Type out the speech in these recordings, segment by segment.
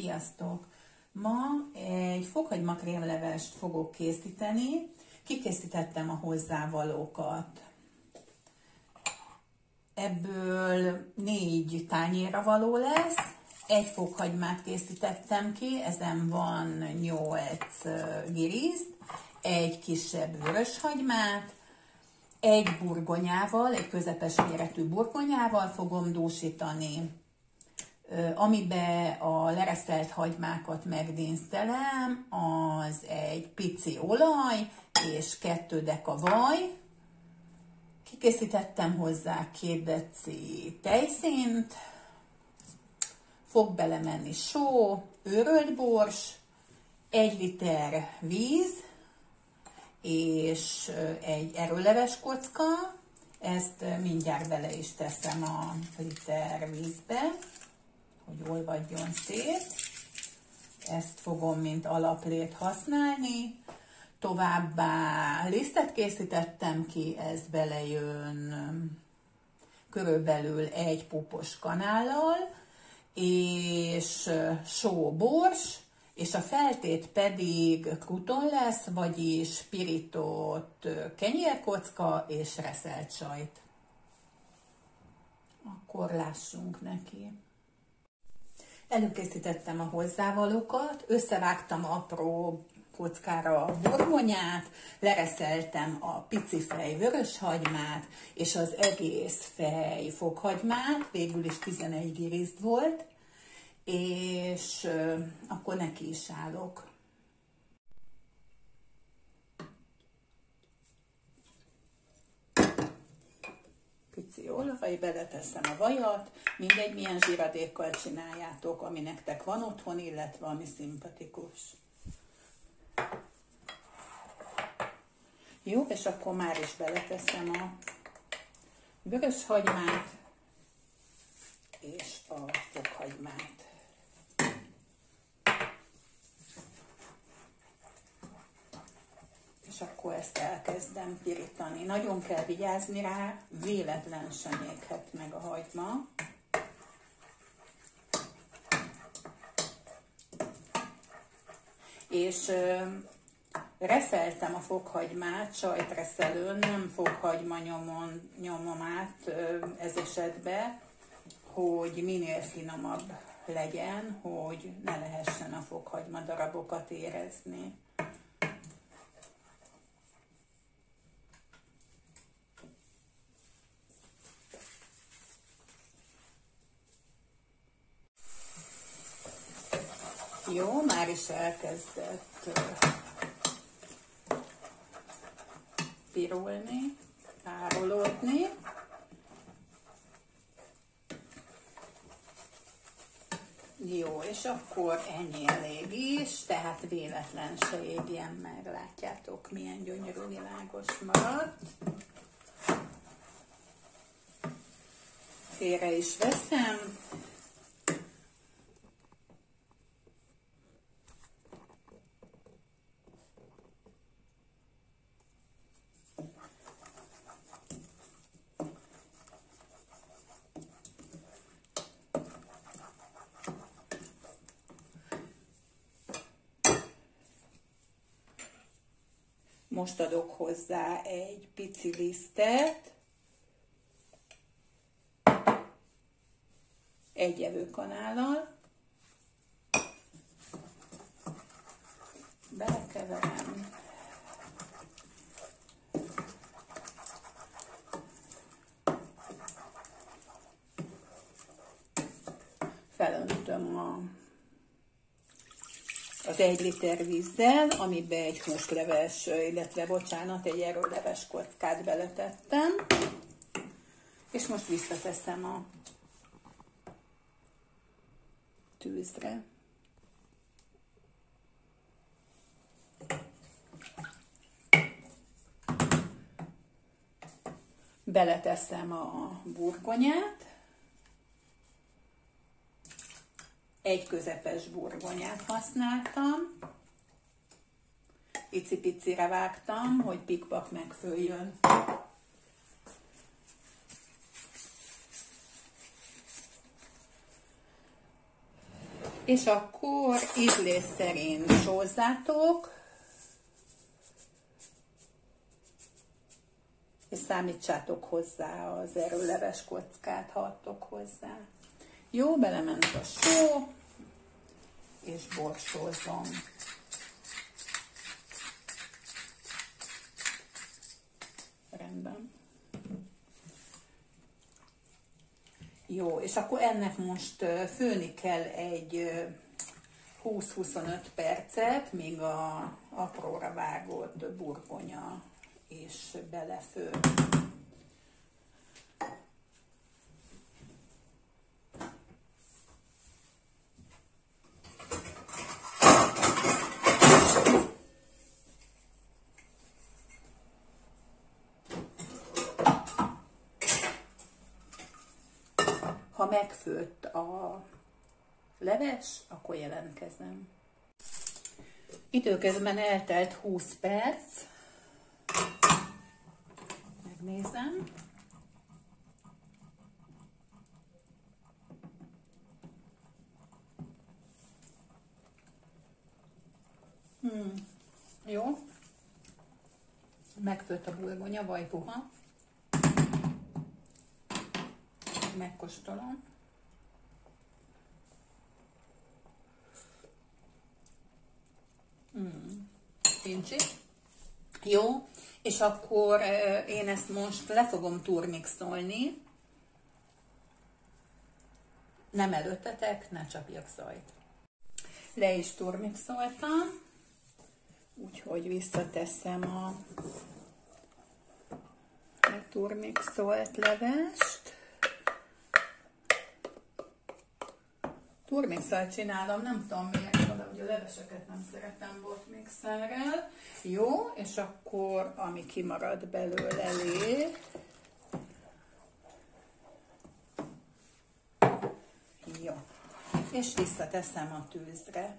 Sziasztok! Ma egy fokhagyma krémlevest fogok készíteni. Kikészítettem a hozzávalókat. Ebből négy tányéra való lesz. Egy fokhagymát készítettem ki, ezen van nyolc giriszt, egy kisebb vöröshagymát, egy burgonyával, egy közepes méretű burgonyával fogom dúsítani, amibe a lereszelt hagymákat megdínszelem, az egy pici olaj és kettő deka vaj. Kikészítettem hozzá két deci tejszint, fog belemenni só, őrölt bors, egy liter víz, és egy erőleves kocka, ezt mindjárt bele is teszem a liter vízbe, hogy olvadjon szét. Ezt fogom, mint alaplét használni. Továbbá lisztet készítettem ki, ez belejön körülbelül egy pupos kanállal, és sóbors, és a feltét pedig kruton lesz, vagyis pirított kenyérkocka és reszelt sajt. Akkor lássunk neki. Előkészítettem a hozzávalókat, összevágtam apró kockára a burgonyát, lereszeltem a pici fej vöröshagymát, és az egész fej fokhagymát, végül is 11 giriszt volt, és akkor neki is állok. Pici olaj, beleteszem a vajat, mindegy milyen zsíradékkal csináljátok, ami nektek van otthon, illetve ami szimpatikus. Jó, és akkor már is beleteszem a vörös hagymát és a fokhagymát. és akkor ezt elkezdem pirítani. Nagyon kell vigyázni rá, véletlen sem éghet meg a hagyma. És ö, reszeltem a fokhagymát, sajtreszelőn, nem fokhagyma nyomon, nyomom át ö, ez esetben, hogy minél finomabb legyen, hogy ne lehessen a fokhagyma darabokat érezni. Jó, már is elkezdett pirulni, párolódni. Jó, és akkor ennyi elég is, tehát véletlen se égjen meg, látjátok milyen gyönyörű világos maradt. Félre is veszem, Most adok hozzá egy pici lisztet, egy evőkanállal, belekeverem, felöntöm a az egy liter vízzel, amiben egy húsleves, illetve bocsánat, egy erőleves kockát beletettem, és most visszateszem a tűzre. Beleteszem a burgonyát, egy közepes burgonyát használtam. Icipicire vágtam, hogy pikpak megfőjön. És akkor ízlés szerint sózzátok, és számítsátok hozzá az erőleves kockát, ha adtok hozzá. Jó, belement a só, és borsózom. Rendben. Jó, és akkor ennek most főni kell egy 20-25 percet, míg a apróra vágott burgonya és belefő. Megfőtt a leves, akkor jelentkezem. Időközben eltelt 20 perc. Megnézem. Hmm. Jó. Megfőtt a burgonya, vagy puha. Megkóstolom. Hmm. Pincsi. Jó, és akkor én ezt most le fogom turmixolni. Nem előttetek, ne csapjak szajt. Le is turmixoltam, úgyhogy visszateszem a turmixolt levest. Turmixal csinálom, nem tudom miért, hogy a leveseket nem szeretem botmixerrel. Jó, és akkor ami kimarad belőle elé, jó, és visszateszem a tűzre.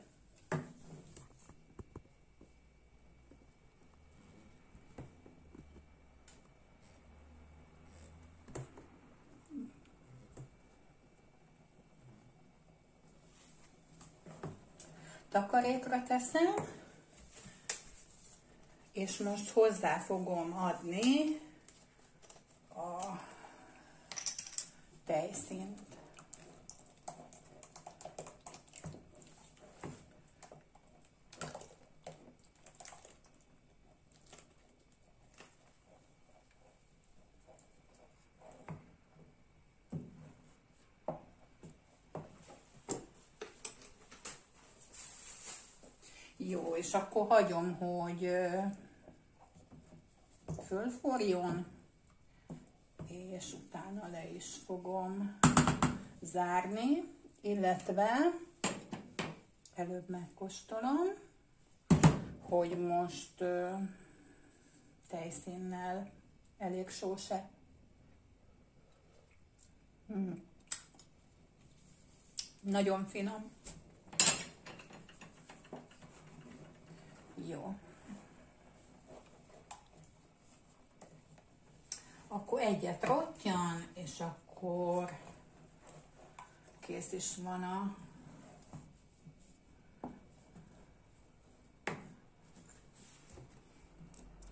Takarékra teszem, és most hozzá fogom adni a tejszínt. Jó, és akkor hagyom, hogy fölforjon, és utána le is fogom zárni, illetve előbb megkóstolom, hogy most tejszínnel elég sóse. Hmm. Nagyon finom. Jó. Akkor egyet rottyan, és akkor kész is van a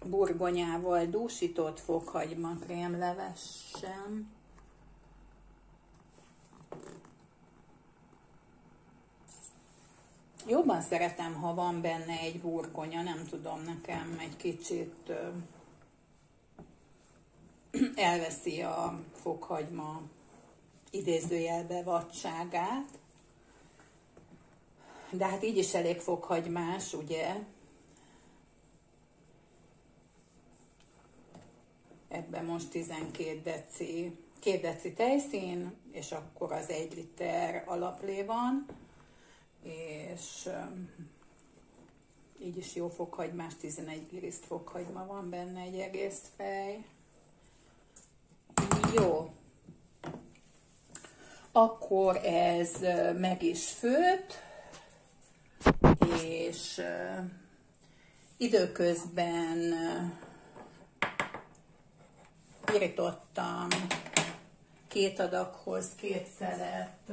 burgonyával dúsított fokhagyma krémlevessem. Jobban szeretem, ha van benne egy burgonya, nem tudom, nekem egy kicsit elveszi a fokhagyma idézőjelbe vadságát. De hát így is elég fokhagymás, ugye? Ebben most 12 deci, 2 deci tejszín, és akkor az 1 liter alaplé van és így is jó fokhagymás, 11 giriszt fokhagyma van benne, egy egész fej. Jó. Akkor ez meg is főtt, és időközben pirítottam két adaghoz két szelet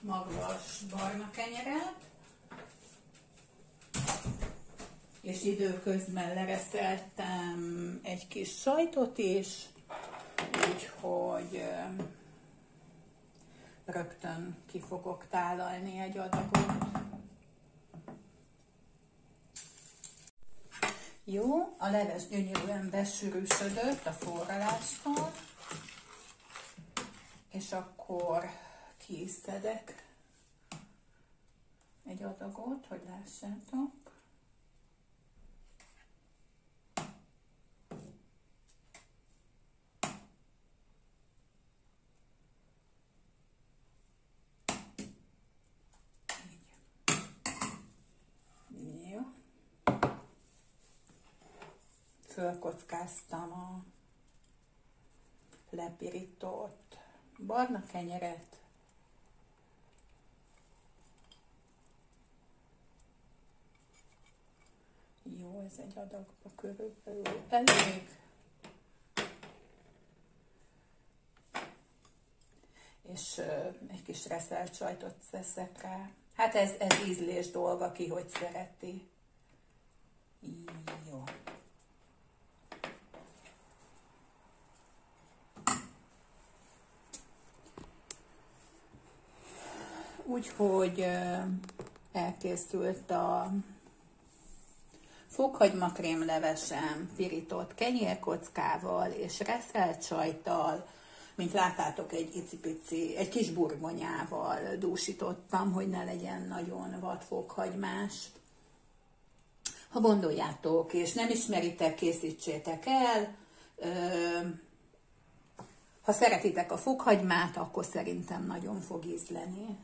magvas barna kenyeret, és időközben lereszeltem egy kis sajtot is, úgyhogy rögtön ki fogok tálalni egy adagot. Jó, a leves gyönyörűen besűrűsödött a forralástól, és akkor kiszedek egy adagot, hogy lássátok. fölkockáztam a lepirított barna kenyeret, Jó, ez egy adagba körülbelül elég. És uh, egy kis reszelt sajtot szeszek rá. Hát ez, ez ízlés dolga, ki hogy szereti. Jó. Úgyhogy elkészült a fokhagymakrém levesem pirított kenyérkockával és reszelt sajttal, mint láttátok, egy icipici, egy kis burgonyával dúsítottam, hogy ne legyen nagyon vad fokhagymás. Ha gondoljátok, és nem ismeritek, készítsétek el. Ha szeretitek a fokhagymát, akkor szerintem nagyon fog ízleni.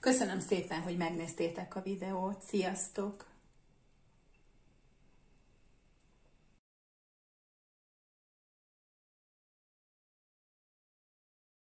Köszönöm szépen, hogy megnéztétek a videót. Sziasztok!